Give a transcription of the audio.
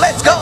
Let's go!